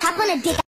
Hop on a dick.